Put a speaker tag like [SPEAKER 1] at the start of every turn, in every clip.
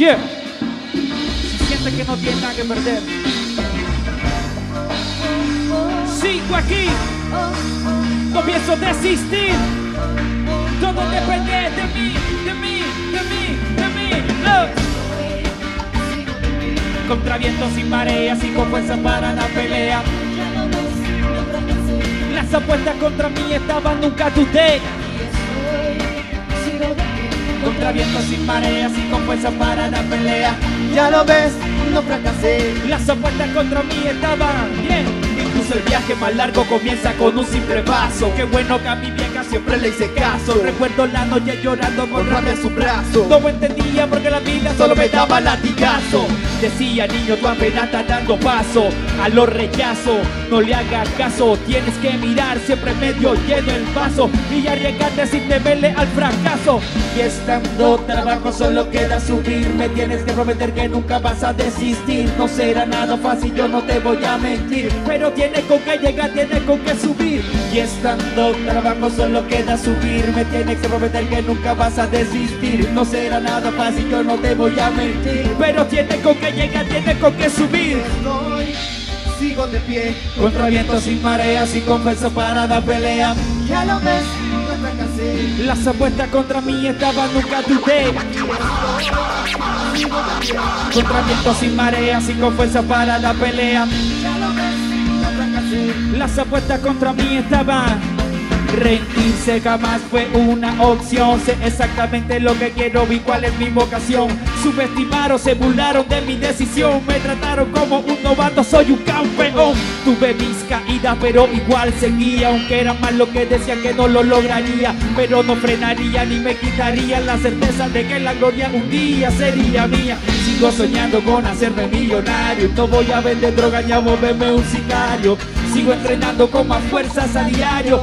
[SPEAKER 1] Yeah. Si sientes que no tienes nada que perder. Sigo aquí. No pienso desistir. Todo depende de mí, de mí, de mí, de mí. Look. Contra vientos y mareas y con fuerza para la pelea. Las apuestas contra mí estaban nunca dudé. Contra y mareas y con fuerza para la pelea.
[SPEAKER 2] Ya lo ves, no fracasé.
[SPEAKER 1] Las apuestas contra mí estaban bien. Incluso el viaje más largo comienza con un simple paso. Qué bueno que a mi vieja siempre le hice caso. Recuerdo la noche llorando con rabia en su brazo. No entendía porque la vida solo me daba latigazo. Decía niño, tú apenas estás dando paso a los rechazos. No le hagas caso, tienes que mirar siempre medio lleno el vaso y arriesgarte sin temerle al fracaso. Y estando trabajo solo queda subir. Me tienes que prometer que nunca vas a desistir. No será nada fácil, yo no te voy a mentir. Pero tienes con que llegar, tienes con que subir. Y estando trabajo solo queda subir. Me tienes que prometer que nunca vas a desistir. No será nada fácil, yo no te voy a mentir. Pero tienes con que llegar, tienes con que subir.
[SPEAKER 2] Estoy, sigo de pie.
[SPEAKER 1] Contra vientos sin mareas y con fuerza para la pelea.
[SPEAKER 2] Ya lo ves, no.
[SPEAKER 1] Las apuestas contra mí estaban nunca dudé. Contra vientos sin mareas y con fuerza para la pelea.
[SPEAKER 2] Ya lo ves, no.
[SPEAKER 1] Las apuestas contra mí estaban. Rendirse jamás fue una opción. Sé exactamente lo que quiero y cuál es mi vocación. Subestimaron, se burlaron de mi decisión. Me trataron como un novato, soy un campeón. Tuve mis caídas, pero igual seguía. Aunque era más lo que decía que no lo lograría. Pero no frenaría ni me quitaría la certeza de que la gloria un día sería mía. Sigo soñando con hacerme millonario. No voy a vender droga ni a volverme un sicario. Sigo entrenando con más fuerzas a diario.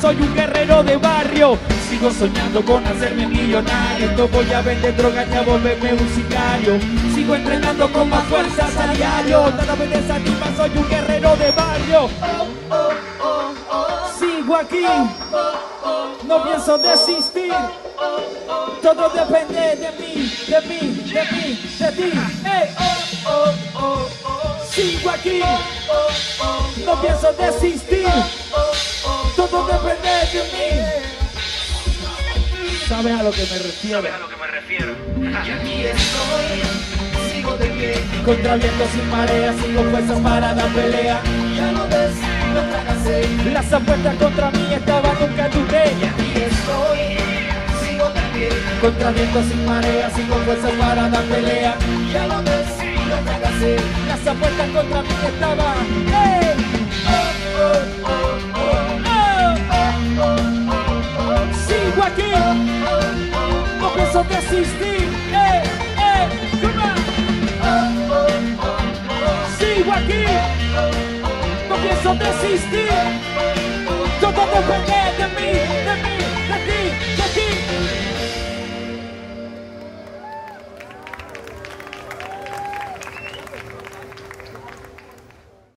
[SPEAKER 1] Soy un guerrero de barrio. Sigo soñando con hacerme millonario. No voy a vender droga ni a volverme un sicario. Sigo entrenando con más fuerzas a diario. Cada vez desanima, soy un guerrero de barrio. Sigo aquí. No pienso desistir. Todo depende de mí, de mí, de mí, de ti. Ey. Sigo aquí. No pienso desistir. Todo depende de mí. ¿Sabes a lo que me refiero?
[SPEAKER 2] Y aquí estoy, sigo de pie.
[SPEAKER 1] Contra vientos sin mareas, sigo fuerzas para la pelea.
[SPEAKER 2] Ya lo ves, no fracasé.
[SPEAKER 1] Las apuestas contra mí estaban nunca dudé.
[SPEAKER 2] Y aquí estoy, sigo de pie.
[SPEAKER 1] Contra vientos sin mareas, sigo fuerzas para la pelea.
[SPEAKER 2] Ya lo ves, no fracasé.
[SPEAKER 1] Las apuestas contra mí estaban. ¡Ey! Oh, Sigo No pienso desistir. ¡Ey! ¡Ey! Come on. Sigo aquí. No pienso desistir.